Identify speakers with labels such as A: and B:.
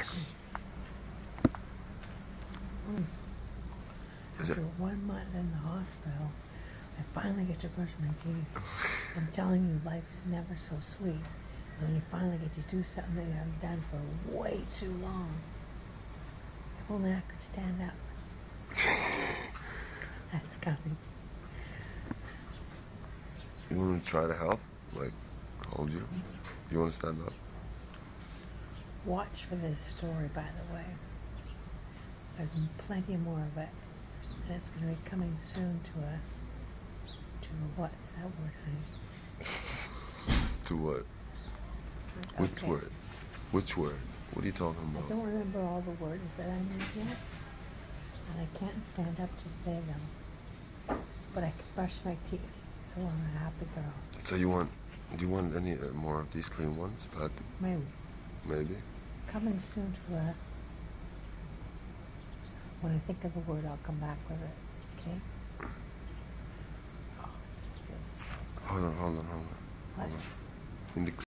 A: Yes.
B: After one month in the hospital, I finally get to brush my teeth. I'm telling you, life is never so sweet. When you finally get to do something that you haven't done for way too long. If only I could stand up. That's coming.
A: You want me to try to help? Like, hold you? You want to stand up?
B: Watch for this story, by the way. There's plenty more of it. And it's going to be coming soon to a. to a what's that word, honey?
A: To what? Which word? Which word? What are you talking about?
B: I don't remember all the words that I need yet, and I can't stand up to say them. But I can brush my teeth, so I'm a happy girl.
A: So you want? Do you want any uh, more of these clean ones? Pat?
B: Maybe
A: Maybe.
B: Coming soon to a. When I think of a word, I'll come back with it. Okay. Oh, it feels so
A: Hold on, hold on, hold on.
B: What?
A: Hold on.